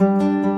you.